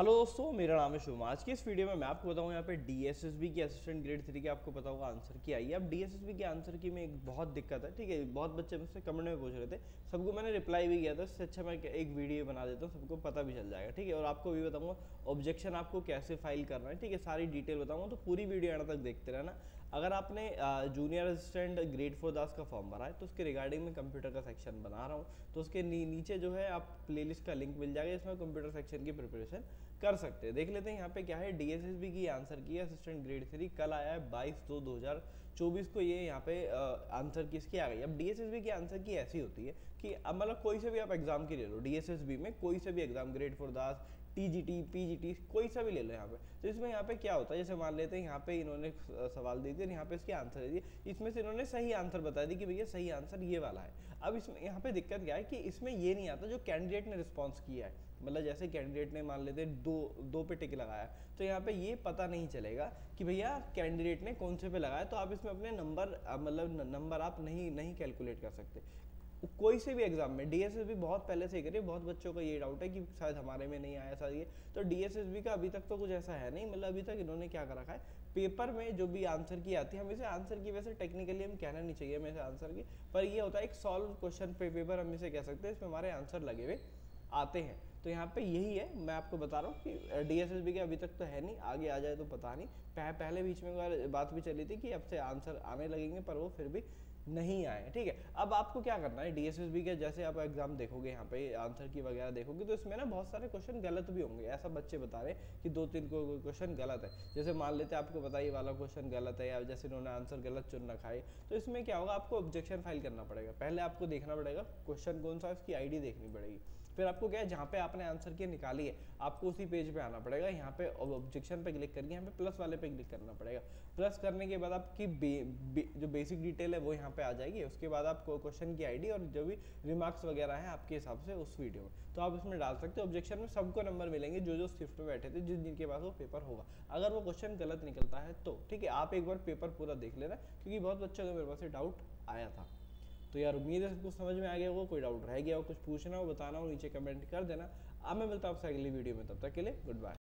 Hello दोस्तों, मेरा नाम है शुभम। आज की इस वीडियो में मैं आपको बताऊँ, यहाँ पे डीएसएसबी की असिस्टेंट ग्रेड थ्री के आपको पता होगा आंसर की आई है। अब डीएसएसबी के आंसर की में एक बहुत दिक्कत है, ठीक है? बहुत बच्चे मुझसे कमेंट में पूछ रहे थे। सबको मैंने रिप्लाई भी किया था, इससे अच्छा मैं एक वीडियो बना देता हूँ, सबको पता भी चल जाएगा, ठीक है? और आपको भी बताऊँगा ऑब्जेक्शन आपको कैसे फ़ाइल करना है, ठीक है? सारी डिटेल बताऊँगा तो पूरी वीडियो आने तक देखते रहना। अगर आपने जूनियर असिस्टेंट ग्रेड फोर दास का फॉर्म भरा है तो उसके रिगार्डिंग में कंप्यूटर का सेक्शन बना रहा हूँ। तो उसके नी, नीचे जो है आप प्लेलिस्ट का लिंक मिल जाएगा इसमें कंप्यूटर सेक्शन की प्रिपरेशन कर सकते हैं। देख लेते हैं यहाँ पे क्या है डीएसएसबी की आंसर की असिस्टेंट ग्रेड थ्री कल आया है बाईस दो दो हज़ार चौबीस को ये यहाँ पे आंसर की इसकी आ गई। अब डीएसएसबी की आंसर की ऐसी होती है कि अब मतलब कोई से भी आप एग्ज़ाम की ले लो डीएसएसबी में कोई से भी एग्ज़ाम ग्रेड फोर दास टीजीटी पीजीटी कोई सा भी ले लो यहाँ पे। तो इसमें यहाँ पे क्या होता है? जैसे मान लेते हैं यहाँ पे इन्होंने सवाल दे दिया यहाँ पे इसके आंसर दे दिए इसमें से इन्होंने सही आंसर बता दी कि भैया सही आंसर ये वाला है। अब इसमें, यहाँ पे दिक्कत क्या है कि इसमें ये नहीं आता जो कैंडिडेट ने रिस्पॉन्स किया है। मतलब जैसे कैंडिडेट ने मान लेते दो दो पे टिक लगाया। तो यहाँ पे ये पता नहीं चलेगा कि भैया कैंडिडेट ने कौन से पे लगाया। तो आप इसमें अपने नंबर मतलब नंबर आप नहीं नहीं कैलकुलेट कर सकते। कोई से भी एग्ज़ाम में डीएसएसबी बहुत पहले से करिए बहुत बच्चों का ये डाउट है कि शायद हमारे में नहीं आया शायद ये। तो डीएसएसबी का अभी तक तो कुछ ऐसा है नहीं मतलब अभी तक इन्होंने क्या कर रखा है पेपर में जो भी आंसर की आती है हम इसे आंसर की वैसे टेक्निकली हम कहना नहीं चाहिए हमें आंसर की पर ये होता है एक सॉल्व क्वेश्चन पे पेपर हम इसे कह सकते हैं इसमें हमारे आंसर लगे हुए आते हैं। तो यहाँ पे यही है मैं आपको बता रहा हूँ कि डी के अभी तक तो है नहीं आगे आ जाए तो पता नहीं। पह, पहले बीच में बात भी चली थी कि अब से आंसर आने लगेंगे पर वो फिर भी नहीं आए, ठीक है? अब आपको क्या करना है? डीएसएसबी के जैसे आप एग्ज़ाम देखोगे यहाँ पे आंसर की वगैरह देखोगे तो इसमें ना बहुत सारे क्वेश्चन गलत भी होंगे। ऐसा बच्चे बता रहे कि दो तीन क्वेश्चन गलत है। जैसे मान लेते हैं आपको बताइए वाला क्वेश्चन गलत है, या जैसे इन्होंने आंसर गलत चुन रखा है तो इसमें क्या होगा? आपको ऑब्जेक्शन फ़ाइल करना पड़ेगा। पहले आपको देखना पड़ेगा क्वेश्चन कौन सा उसकी आई देखनी पड़ेगी। फिर आपको क्या है जहाँ पे आपने आंसर की निकाली है। आपको उसी पेज पे आना पड़ेगा। यहाँ पे ऑब्जेक्शन पे क्लिक करके यहाँ पे प्लस वाले पे क्लिक करना पड़ेगा। प्लस करने के बाद आपकी बे, बे, जो बेसिक डिटेल है वो यहाँ पे आ जाएगी। उसके बाद आप क्वेश्चन की आईडी और जो भी रिमार्क्स वगैरह हैं आपके हिसाब से उस वीडियो में। तो आप इसमें डाल सकते हो। ऑब्जेक्शन में सबको नंबर मिलेंगे जो जो शिफ्ट में बैठे थे जिस जिनके पास वो पेपर होगा। अगर वो क्वेश्चन गलत निकलता है तो ठीक है? आप एक बार पेपर पूरा देख लेना क्योंकि बहुत बच्चों का मेरे पास डाउट आया था। तो यार उम्मीद है कुछ समझ में आ गया होगा, कोई डाउट रह गया हो कुछ पूछना हो, बताना हो, नीचे कमेंट कर देना। अब मैं मिलता हूँ आपसे अगली वीडियो में, तब तक के लिए गुड बाय